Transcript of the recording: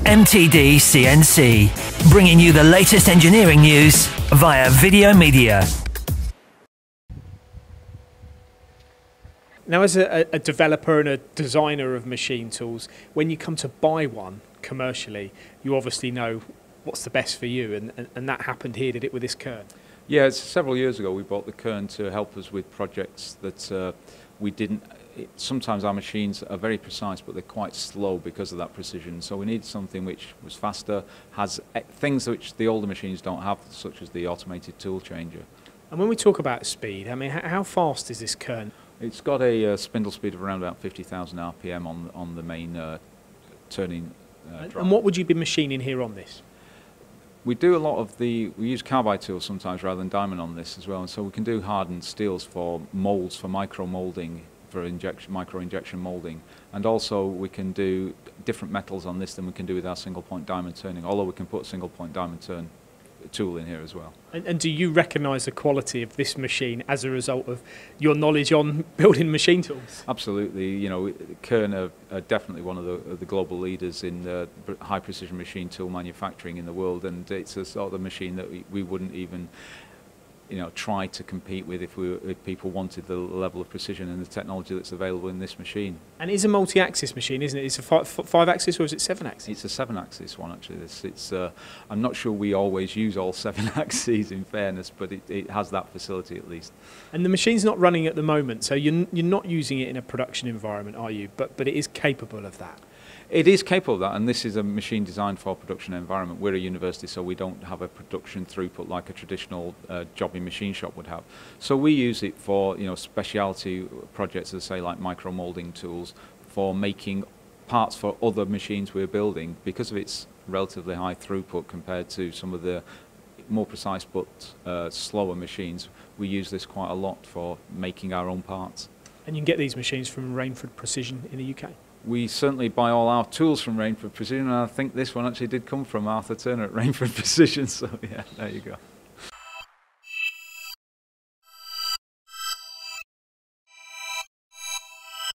MTD CNC, bringing you the latest engineering news via video media. Now, as a, a, developer and a designer of machine tools, when you come to buy one commercially, you obviously know what's the best for you, and, and, and that happened here, did it, with this Kern? Yeah, several years ago we bought the Kern to help us with projects that uh, we didn't. It, sometimes our machines are very precise, but they're quite slow because of that precision. So we need something which was faster, has things which the older machines don't have, such as the automated tool changer. And when we talk about speed, I mean, how fast is this Kern? It's got a uh, spindle speed of around about 50,000 RPM on on the main uh, turning. Uh, and what would you be machining here on this? We do a lot of the, we use carbide tools sometimes rather than diamond on this as well, and so we can do hardened steels for molds, for micro molding, for injection, micro injection molding, and also we can do different metals on this than we can do with our single point diamond turning, although we can put single point diamond turn tool in here as well. And, and do you recognise the quality of this machine as a result of your knowledge on building machine tools? Absolutely. You know, Kern are, are definitely one of the, the, global leaders in uh, high precision machine tool manufacturing in the world, and it's a sort of machine that we, we wouldn't even you know, try to compete with if, we, if people wanted the level of precision and the technology that's available in this machine. And it's a multi-axis machine, isn't it? It's a five, five axis or is it seven axis? It's a seven axis one actually. It's, it's uh, I'm not sure we always use all seven axes in fairness, but it, it has that facility at least. And the machine's not running at the moment, so you're, you're not using it in a production environment, are you? But, but it is capable of that. It is capable of that, and this is a machine designed for a production environment. We're a university, so we don't have a production throughput like a traditional uh, jobbing machine shop would have. So we use it for you know specialty projects, as say like micro molding tools, for making parts for other machines we're building because of its relatively high throughput compared to some of the more precise but uh, slower machines. We use this quite a lot for making our own parts. And you can get these machines from Rainford Precision in the UK? We certainly buy all our tools from Rainford Precision, and I think this one actually did come from Arthur Turner at Rainford Precision. So yeah, there you go.